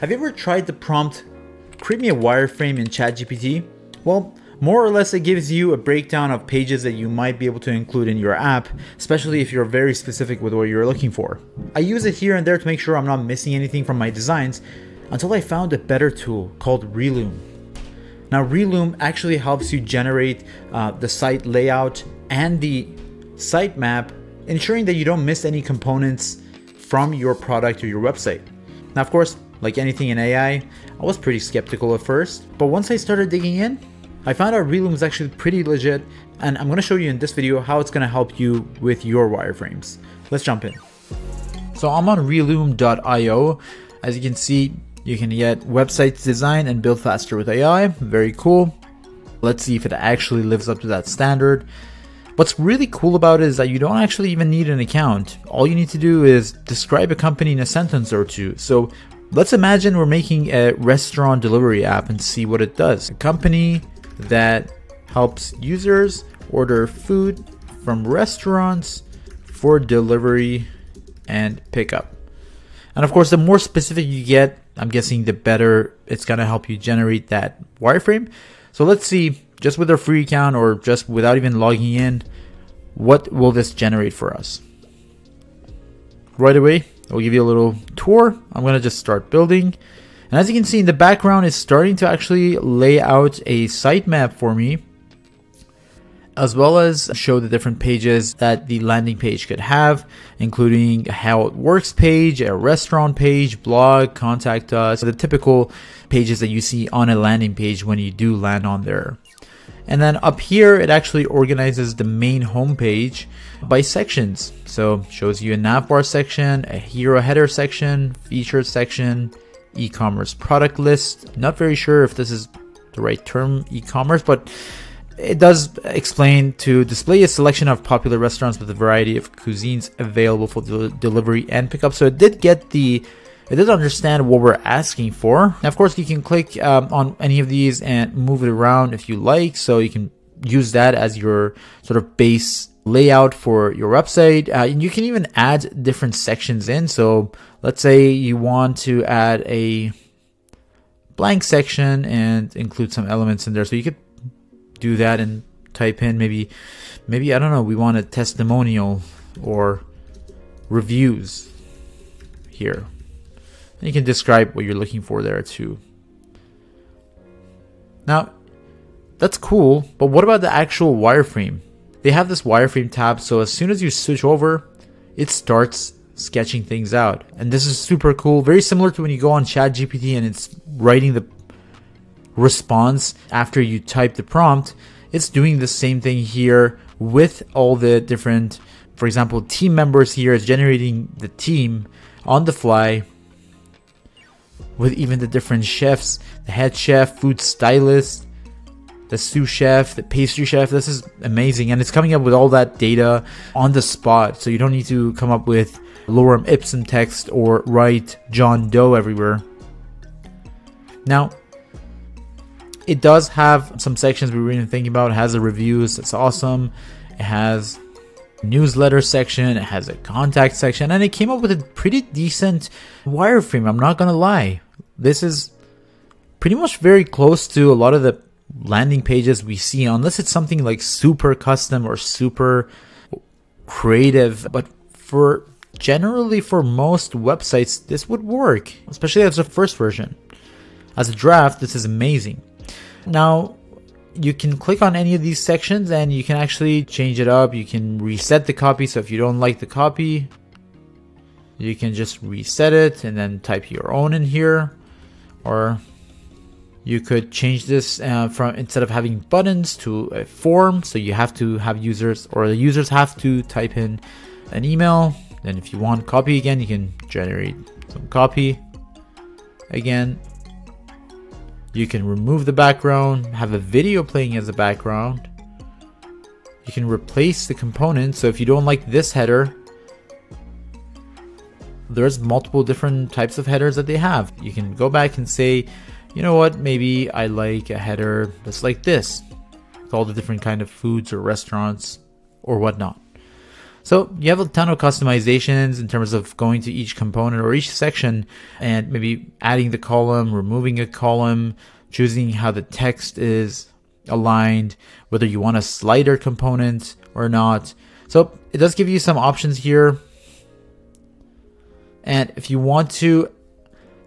Have you ever tried the prompt, create me a wireframe in ChatGPT? Well, more or less it gives you a breakdown of pages that you might be able to include in your app, especially if you're very specific with what you're looking for. I use it here and there to make sure I'm not missing anything from my designs until I found a better tool called Relume. Now Relume actually helps you generate uh, the site layout and the sitemap, ensuring that you don't miss any components from your product or your website. Now of course, like anything in AI, I was pretty skeptical at first, but once I started digging in, I found out Relume is actually pretty legit, and I'm gonna show you in this video how it's gonna help you with your wireframes. Let's jump in. So I'm on relume.io. As you can see, you can get websites designed and build faster with AI. Very cool. Let's see if it actually lives up to that standard. What's really cool about it is that you don't actually even need an account. All you need to do is describe a company in a sentence or two. So Let's imagine we're making a restaurant delivery app and see what it does. A company that helps users order food from restaurants for delivery and pickup. And of course, the more specific you get, I'm guessing the better it's going to help you generate that wireframe. So let's see, just with our free account or just without even logging in, what will this generate for us? Right away, I'll give you a little tour. I'm going to just start building. And as you can see in the background, it's starting to actually lay out a sitemap for me, as well as show the different pages that the landing page could have, including a how it works page, a restaurant page, blog, contact us, the typical pages that you see on a landing page when you do land on there. And then up here, it actually organizes the main homepage by sections. So shows you a navbar section, a hero header section, featured section, e-commerce product list. Not very sure if this is the right term, e-commerce, but it does explain to display a selection of popular restaurants with a variety of cuisines available for del- delivery and pickup. So it did get the it does understand what we're asking for. Now, of course, you can click um, on any of these and move it around if you like. So you can use that as your sort of base layout for your website. Uh, and you can even add different sections in. So let's say you want to add a blank section and include some elements in there. So you could do that and type in maybe, maybe, I don't know, we want a testimonial or reviews here. And you can describe what you're looking for there too. Now, that's cool, but what about the actual wireframe? They have this wireframe tab, so as soon as you switch over, it starts sketching things out. And this is super cool, very similar to when you go on ChatGPT and it's writing the response after you type the prompt. It's doing the same thing here with all the different, for example, team members here. It's generating the team on the fly with even the different chefs, the head chef, food stylist, the sous chef, the pastry chef. This is amazing. And it's coming up with all that data on the spot. So you don't need to come up with lorem ipsum text or write John Doe everywhere. Now, it does have some sections we were even thinking about. It has the reviews. It's awesome. It has newsletter section. It has a contact section. And it came up with a pretty decent wireframe. I'm not to lie. This is pretty much very close to a lot of the landing pages we see, unless it's something like super custom or super creative. But for generally for most websites, this would work, especially as a first version. As a draft, this is amazing. Now, you can click on any of these sections and you can actually change it up. You can reset the copy. So if you don't like the copy, you can just reset it and then type your own in here or you could change this uh, from instead of having buttons to a form so you have to have users or the users have to type in an email. Then if you want copy again you can generate some copy. Again you can remove the background have a video playing as a background. You can replace the component so if you don't like this header there's multiple different types of headers that they have. You can go back and say, you know what, maybe I like a header that's like this, with all the different kind of foods or restaurants or whatnot. So you have a ton of customizations in terms of going to each component or each section and maybe adding the column, removing a column, choosing how the text is aligned, whether you want a slider component or not. So it does give you some options here. And if you want to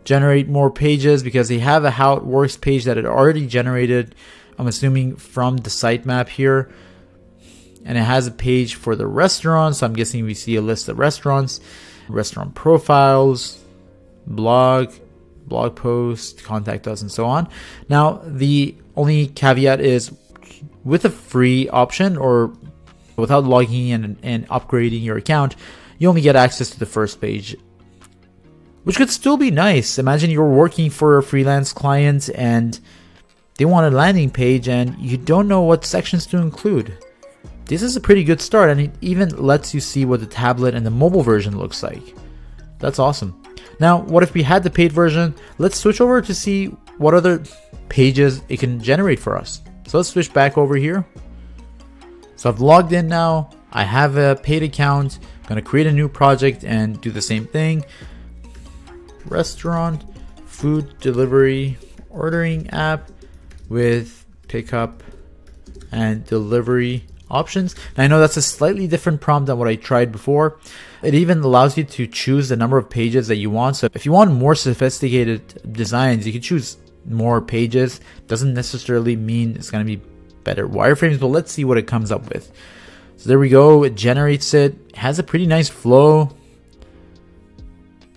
generate more pages because they have a how it works page that it already generated, I'm assuming from the sitemap here and it has a page for the restaurants. So I'm guessing we see a list of restaurants, restaurant profiles, blog, blog post, contact us, and so on. Now, the only caveat is with a free option or without logging in and, and upgrading your account, you only get access to the first page which could still be nice. Imagine you're working for a freelance client and they want a landing page and you don't know what sections to include. This is a pretty good start and it even lets you see what the tablet and the mobile version looks like. That's awesome. Now, what if we had the paid version? Let's switch over to see what other pages it can generate for us. So let's switch back over here. So I've logged in now. I have a paid account. I'm gonna create a new project and do the same thing. Restaurant, food delivery, ordering app with pickup and delivery options. And I know that's a slightly different prompt than what I tried before. It even allows you to choose the number of pages that you want. So if you want more sophisticated designs, you can choose more pages. Doesn't necessarily mean it's going to be better wireframes, but let's see what it comes up with. So there we go. It generates it has a pretty nice flow.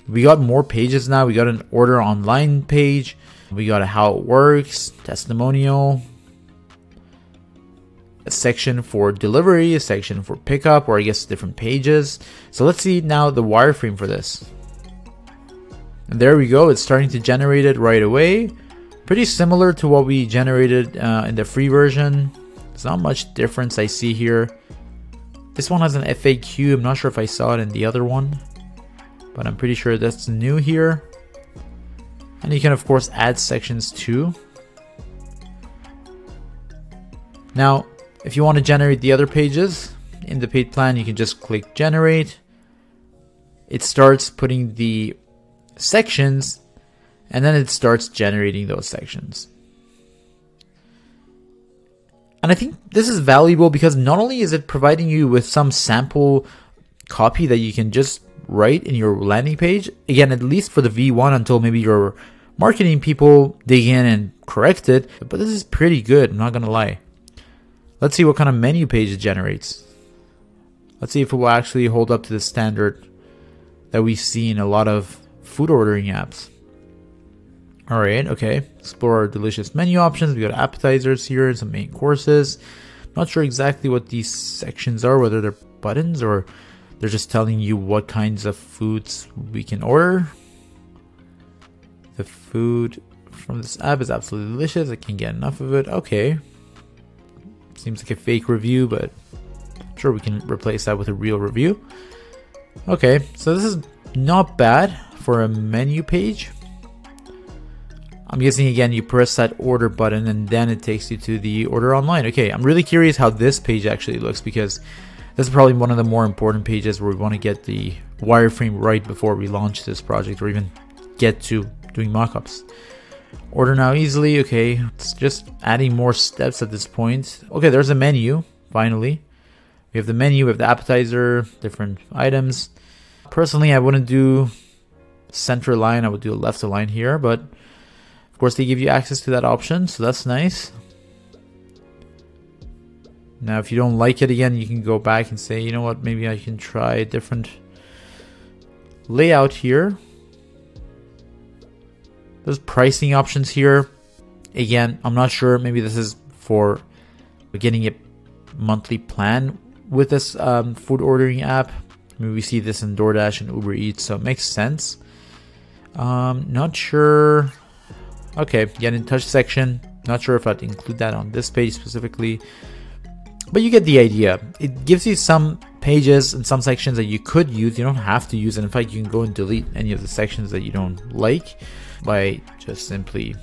We got more pages now. We got an order online page. We got a how it works, testimonial, a section for delivery, a section for pickup, or I guess different pages. So let's see now the wireframe for this. And there we go, it's starting to generate it right away. Pretty similar to what we generated uh, in the free version. There's not much difference I see here. This one has an FAQ, I'm not sure if I saw it in the other one. But I'm pretty sure that's new here. And you can of course add sections too. Now, if you want to generate the other pages in the paid plan, you can just click generate. It starts putting the sections and then it starts generating those sections. And I think this is valuable because not only is it providing you with some sample copy that you can just write in your landing page, again, at least for the V1 until maybe your marketing people dig in and correct it, but this is pretty good, I'm not gonna lie. Let's see what kind of menu page it generates. Let's see if it will actually hold up to the standard that we see in a lot of food ordering apps. Alright, okay. Explore our delicious menu options. We got appetizers here and some main courses. Not sure exactly what these sections are, whether they're buttons or they're just telling you what kinds of foods we can order. The food from this app is absolutely delicious. I can't get enough of it. Okay, Seems like a fake review, but I'm sure we can replace that with a real review. Okay, so this is not bad for a menu page. I'm guessing again you press that order button and then it takes you to the order online. Okay, I'm really curious how this page actually looks because this is probably one of the more important pages where we want to get the wireframe right before we launch this project or even get to doing mockups. Order now easily. Okay, it's just adding more steps at this point. Okay, there's a menu, finally. We have the menu, we have the appetizer, different items. Personally, I wouldn't do center line, I would do a left align here, but of course they give you access to that option, so that's nice. Now, if you don't like it again, you can go back and say, you know what, maybe I can try a different layout here. There's pricing options here. Again, I'm not sure. Maybe this is for getting a monthly plan with this um, food ordering app. Maybe we see this in DoorDash and Uber Eats, so it makes sense. Um, not sure. Okay, get in touch section. Not sure if I'd include that on this page specifically, but you get the idea. It gives you some pages and some sections that you could use. You don't have to use, and in fact, you can go and delete any of the sections that you don't like by just simply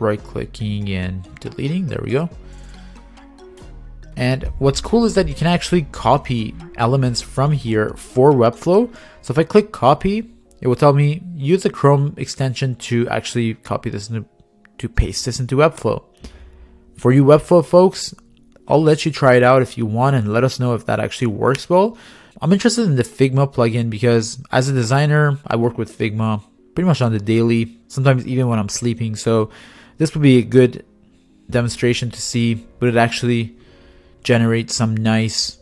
right clicking and deleting. There we go. And what's cool is that you can actually copy elements from here for Webflow. So if I click copy, it will tell me use the Chrome extension to actually copy this to paste this into Webflow. For you Webflow folks, I'll let you try it out if you want and let us know if that actually works well. I'm interested in the Figma plugin because as a designer, I work with Figma pretty much on the daily, sometimes even when I'm sleeping. So this would be a good demonstration to see would it actually generate some nice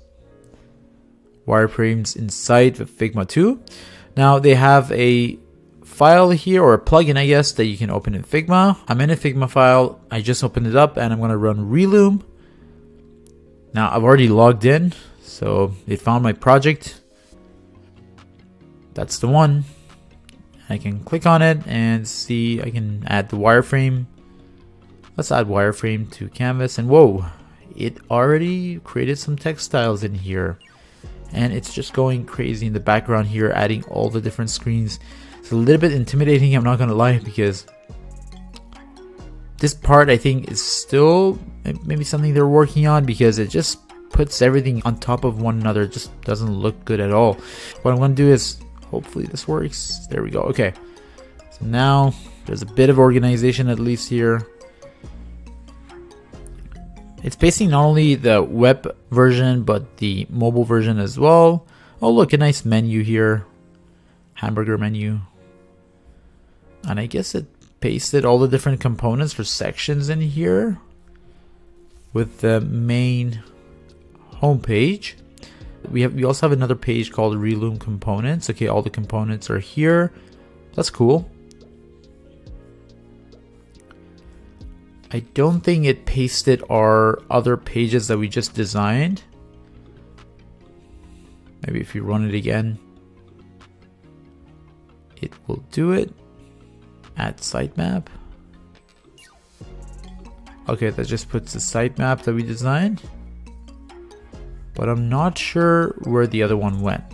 wireframes inside of Figma 2. Now they have a file here or a plugin I guess that you can open in Figma. I'm in a Figma file. I just opened it up and I'm going to run Relume. Now I've already logged in so it found my project. That's the one. I can click on it and see I can add the wireframe. Let's add wireframe to canvas and whoa, it already created some text styles in here. And it's just going crazy in the background here, adding all the different screens. It's a little bit intimidating, I'm not gonna lie, because this part I think is still maybe something they're working on because it just puts everything on top of one another. It just doesn't look good at all. What I'm to do is, hopefully this works. There we go. Okay. So now there's a bit of organization at least here. It's basically not only the web version, but the mobile version as well. Oh, look, a nice menu here. Hamburger menu. And I guess it pasted all the different components for sections in here with the main homepage. We have we also have another page called Relume Components. Okay, all the components are here. That's cool. I don't think it pasted our other pages that we just designed. Maybe if you run it again, it will do it. Add sitemap. Okay, that just puts the sitemap that we designed but I'm not sure where the other one went.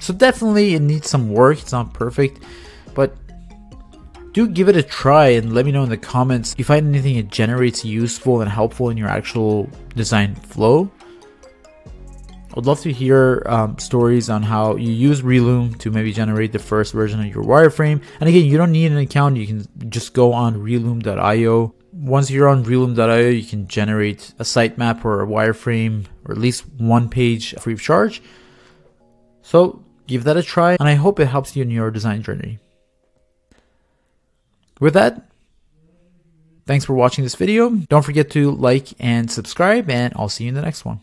So definitely it needs some work, it's not perfect, but do give it a try and let me know in the comments if you find anything it generates useful and helpful in your actual design flow. Would love to hear um, stories on how you use Relume to maybe generate the first version of your wireframe. And again, you don't need an account. You can just go on relume.io once you're on Relume.io, you can generate a sitemap or a wireframe or at least one page free of charge. So give that a try, and I hope it helps you in your design journey. With that, thanks for watching this video. Don't forget to like and subscribe, and I'll see you in the next one.